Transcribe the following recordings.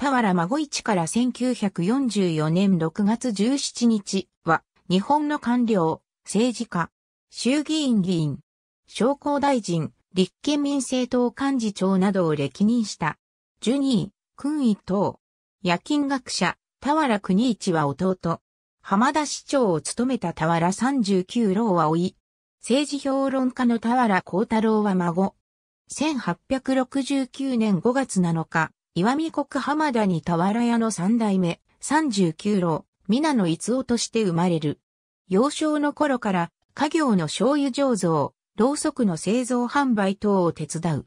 田原孫一から1944年6月17日は、日本の官僚、政治家、衆議院議員、商工大臣、立憲民政党幹事長などを歴任した。ジュニー、君一等。夜勤学者、田原国一は弟。浜田市長を務めた田原39郎は老い。政治評論家の田原幸太郎は孫。1869年5月7日、岩見国浜田に田原屋の三代目、39郎、皆野逸夫として生まれる。幼少の頃から、家業の醤油醸造、ろうそくの製造販売等を手伝う。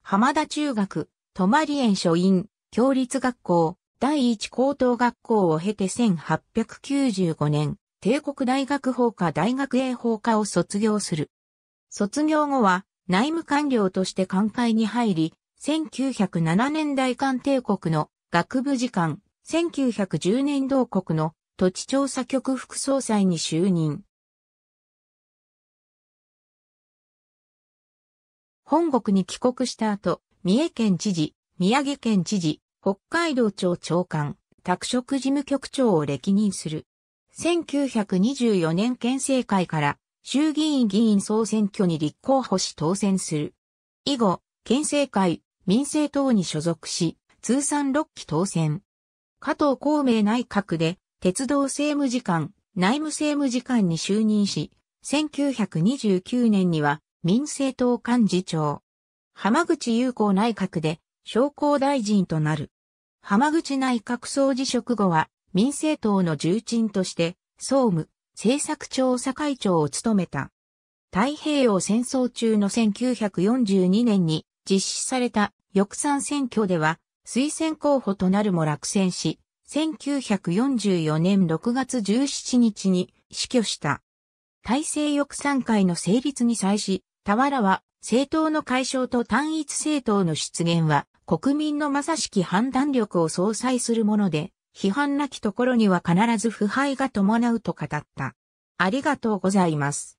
浜田中学、泊園書院、共立学校、第一高等学校を経て1895年、帝国大学法科大学英法科を卒業する。卒業後は内務官僚として官会に入り、1907年代官帝国の学部次官、1910年同国の土地調査局副総裁に就任。本国に帰国した後、三重県知事、宮城県知事、北海道庁長官、拓殖事務局長を歴任する。1924年県政会から衆議院議員総選挙に立候補し当選する。以後、県政会、民政党に所属し、通算6期当選。加藤公明内閣で鉄道政務次官、内務政務次官に就任し、1929年には民政党幹事長。浜口優子内閣で商工大臣となる。浜口内閣総辞職後は民政党の重鎮として総務、政策調査会長を務めた。太平洋戦争中の1942年に実施された翼賛選挙では推薦候補となるも落選し、1944年6月17日に死去した。大西翼賛会の成立に際し、田原は政党の解消と単一政党の出現は国民のまさしき判断力を相殺するもので、批判なきところには必ず腐敗が伴うと語った。ありがとうございます。